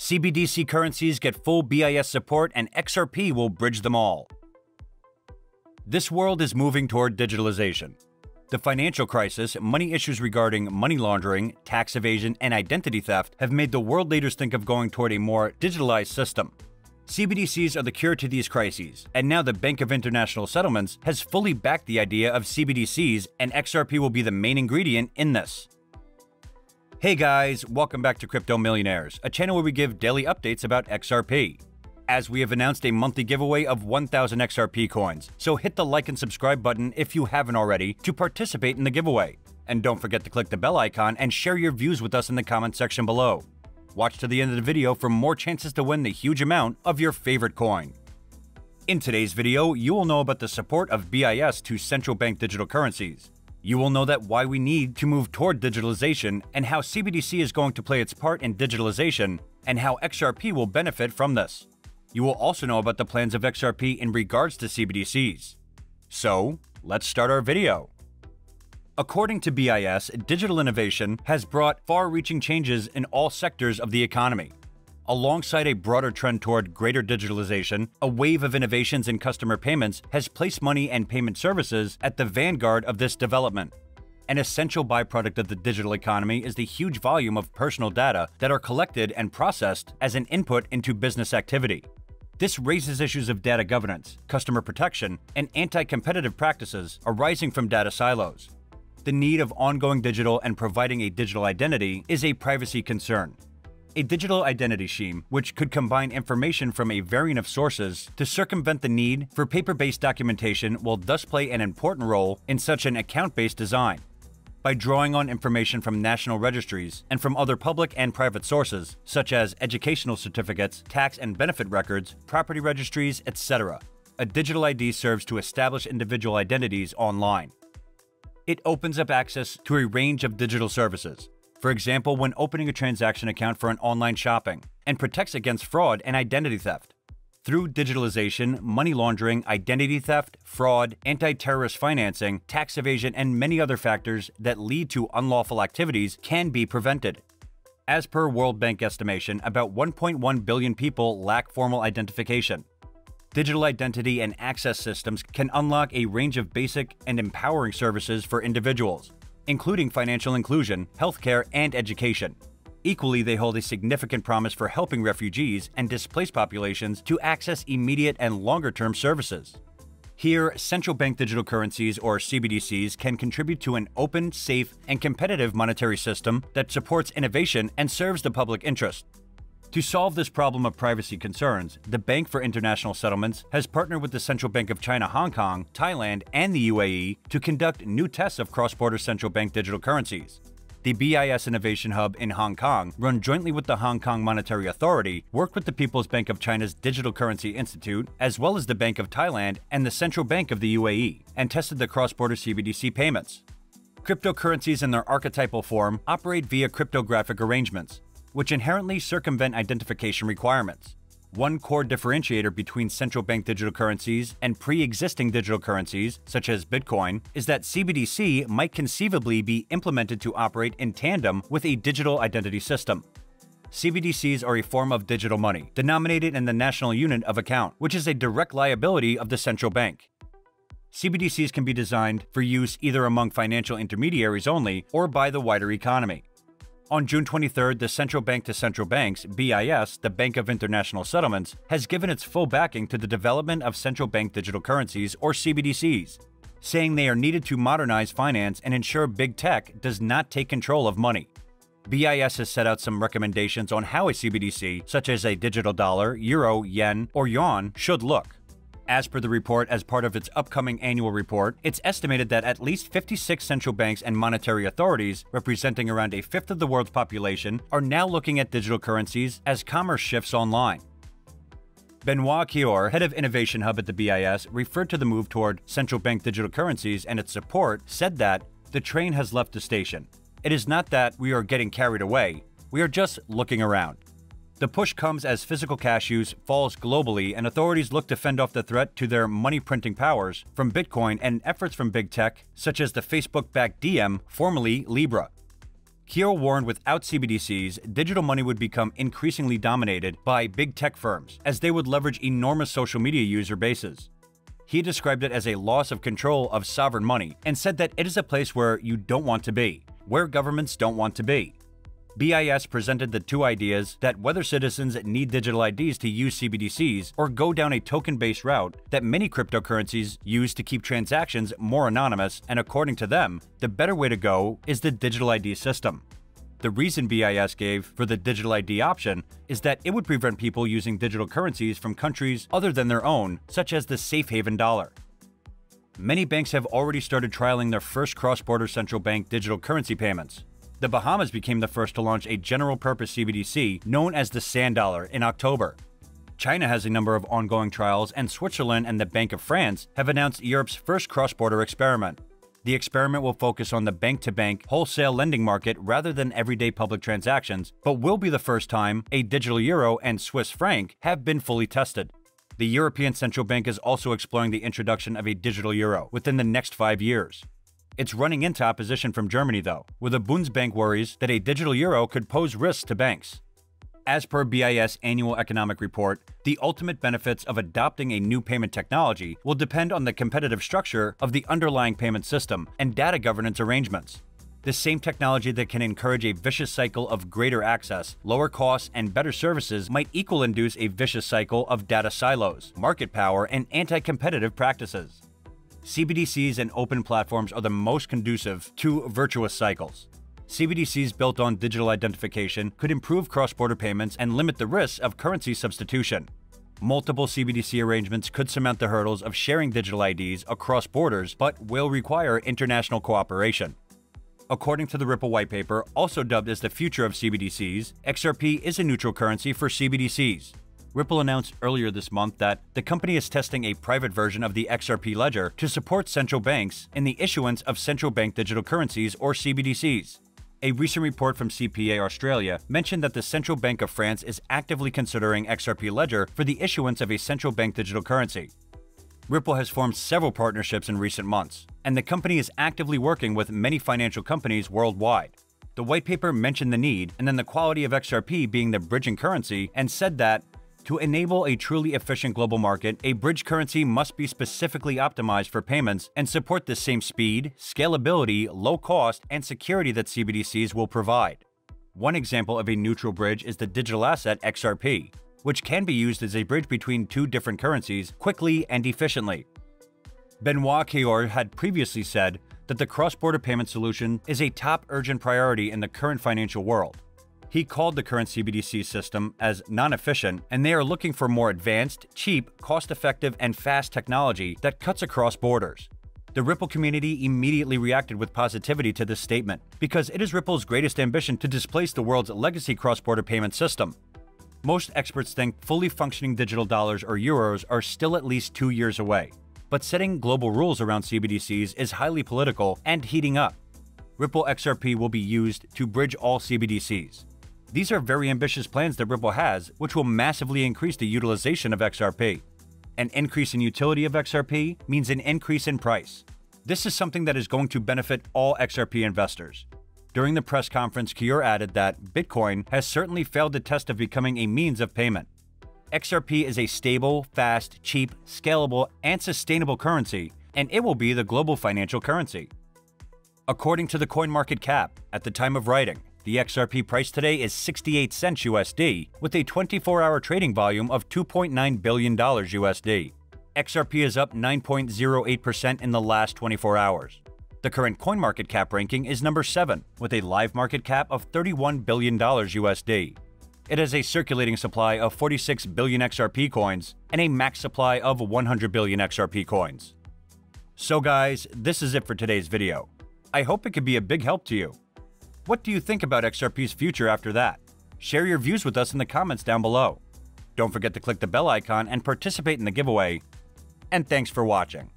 CBDC currencies get full BIS support and XRP will bridge them all. This world is moving toward digitalization. The financial crisis, money issues regarding money laundering, tax evasion, and identity theft have made the world leaders think of going toward a more digitalized system. CBDCs are the cure to these crises, and now the Bank of International Settlements has fully backed the idea of CBDCs, and XRP will be the main ingredient in this. Hey guys, welcome back to Crypto Millionaires, a channel where we give daily updates about XRP. As we have announced a monthly giveaway of 1000 XRP coins, so hit the like and subscribe button if you haven't already to participate in the giveaway. And don't forget to click the bell icon and share your views with us in the comment section below. Watch to the end of the video for more chances to win the huge amount of your favorite coin. In today's video, you will know about the support of BIS to central bank digital currencies. You will know that why we need to move toward digitalization and how CBDC is going to play its part in digitalization and how XRP will benefit from this. You will also know about the plans of XRP in regards to CBDCs. So, let's start our video. According to BIS, digital innovation has brought far-reaching changes in all sectors of the economy. Alongside a broader trend toward greater digitalization, a wave of innovations in customer payments has placed money and payment services at the vanguard of this development. An essential byproduct of the digital economy is the huge volume of personal data that are collected and processed as an input into business activity. This raises issues of data governance, customer protection, and anti-competitive practices arising from data silos the need of ongoing digital and providing a digital identity is a privacy concern. A digital identity scheme, which could combine information from a variant of sources to circumvent the need for paper-based documentation will thus play an important role in such an account-based design. By drawing on information from national registries and from other public and private sources, such as educational certificates, tax and benefit records, property registries, etc., a digital ID serves to establish individual identities online it opens up access to a range of digital services. For example, when opening a transaction account for an online shopping, and protects against fraud and identity theft. Through digitalization, money laundering, identity theft, fraud, anti terrorist financing, tax evasion, and many other factors that lead to unlawful activities can be prevented. As per World Bank estimation, about 1.1 billion people lack formal identification, digital identity and access systems can unlock a range of basic and empowering services for individuals, including financial inclusion, healthcare, and education. Equally, they hold a significant promise for helping refugees and displaced populations to access immediate and longer term services. Here, central bank digital currencies, or CBDCs, can contribute to an open, safe, and competitive monetary system that supports innovation and serves the public interest. To solve this problem of privacy concerns, the Bank for International Settlements has partnered with the Central Bank of China Hong Kong, Thailand, and the UAE to conduct new tests of cross-border central bank digital currencies. The BIS Innovation Hub in Hong Kong, run jointly with the Hong Kong Monetary Authority, worked with the People's Bank of China's Digital Currency Institute, as well as the Bank of Thailand and the Central Bank of the UAE, and tested the cross-border CBDC payments. Cryptocurrencies in their archetypal form operate via cryptographic arrangements, which inherently circumvent identification requirements. One core differentiator between central bank digital currencies and pre-existing digital currencies, such as Bitcoin, is that CBDC might conceivably be implemented to operate in tandem with a digital identity system. CBDCs are a form of digital money, denominated in the national unit of account, which is a direct liability of the central bank. CBDCs can be designed for use either among financial intermediaries only or by the wider economy. On June 23rd, the Central Bank to Central Banks, BIS, the Bank of International Settlements, has given its full backing to the development of central bank digital currencies, or CBDCs, saying they are needed to modernize finance and ensure big tech does not take control of money. BIS has set out some recommendations on how a CBDC, such as a digital dollar, euro, yen, or yuan, should look. As per the report, as part of its upcoming annual report, it's estimated that at least 56 central banks and monetary authorities, representing around a fifth of the world's population, are now looking at digital currencies as commerce shifts online. Benoit Cœuré, head of Innovation Hub at the BIS, referred to the move toward central bank digital currencies and its support, said that the train has left the station. It is not that we are getting carried away, we are just looking around. The push comes as physical cash use falls globally and authorities look to fend off the threat to their money printing powers from Bitcoin and efforts from big tech, such as the Facebook backed Diem, formerly Libra. Keogh warned without CBDCs, digital money would become increasingly dominated by big tech firms, as they would leverage enormous social media user bases. He described it as a loss of control of sovereign money and said that it is a place where you don't want to be, where governments don't want to be. BIS presented the two ideas that whether citizens need digital IDs to use CBDCs or go down a token based route that many cryptocurrencies use to keep transactions more anonymous, and according to them, the better way to go is the digital ID system. The reason BIS gave for the digital ID option is that it would prevent people using digital currencies from countries other than their own, such as the safe haven dollar. Many banks have already started trialing their first cross border central bank digital currency payments. The Bahamas became the first to launch a general purpose CBDC known as the Sand Dollar in October. China has a number of ongoing trials, and Switzerland and the Bank of France have announced Europe's first cross border experiment. The experiment will focus on the bank to bank wholesale lending market rather than everyday public transactions, but will be the first time a digital euro and Swiss franc have been fully tested. The European Central Bank is also exploring the introduction of a digital euro within the next five years. It's running into opposition from Germany, though, where the Bundesbank worries that a digital euro could pose risks to banks. As per BIS annual economic report, the ultimate benefits of adopting a new payment technology will depend on the competitive structure of the underlying payment system and data governance arrangements. The same technology that can encourage a vicious cycle of greater access, lower costs, and better services might equal induce a vicious cycle of data silos, market power, and anti competitive practices. CBDCs and open platforms are the most conducive to virtuous cycles. CBDCs built on digital identification could improve cross border payments and limit the risks of currency substitution. Multiple CBDC arrangements could surmount the hurdles of sharing digital IDs across borders, but will require international cooperation. According to the Ripple white paper, also dubbed as the future of CBDCs, XRP is a neutral currency for CBDCs. Ripple announced earlier this month that the company is testing a private version of the XRP ledger to support central banks in the issuance of central bank digital currencies or CBDCs. A recent report from CPA Australia mentioned that the Central Bank of France is actively considering XRP Ledger for the issuance of a central bank digital currency. Ripple has formed several partnerships in recent months, and the company is actively working with many financial companies worldwide. The white paper mentioned the need and then the quality of XRP being the bridging currency and said that to enable a truly efficient global market, a bridge currency must be specifically optimized for payments and support the same speed, scalability, low cost, and security that CBDCs will provide. One example of a neutral bridge is the digital asset XRP, which can be used as a bridge between two different currencies quickly and efficiently. Benoit Cœur had previously said that the cross-border payment solution is a top urgent priority in the current financial world. He called the current CBDC system as non-efficient, and they are looking for more advanced, cheap, cost-effective, and fast technology that cuts across borders. The Ripple community immediately reacted with positivity to this statement, because it is Ripple's greatest ambition to displace the world's legacy cross-border payment system. Most experts think fully functioning digital dollars or euros are still at least two years away. But setting global rules around CBDCs is highly political and heating up. Ripple XRP will be used to bridge all CBDCs. These are very ambitious plans that Ripple has, which will massively increase the utilization of XRP. An increase in utility of XRP means an increase in price. This is something that is going to benefit all XRP investors. During the press conference, Cœur added that Bitcoin has certainly failed the test of becoming a means of payment. XRP is a stable, fast, cheap, scalable, and sustainable currency, and it will be the global financial currency. According to the CoinMarketCap, at the time of writing, the XRP price today is 68 cents USD, with a 24 hour trading volume of $2.9 billion USD. XRP is up 9.08% in the last 24 hours. The current CoinMarketCap ranking is number 7, with a live market cap of $31 billion USD. It has a circulating supply of 46 billion XRP coins and a max supply of 100 billion XRP coins. So guys, this is it for today's video. I hope it could be a big help to you. What do you think about XRP's future after that? Share your views with us in the comments down below. Don't forget to click the bell icon and participate in the giveaway. And thanks for watching.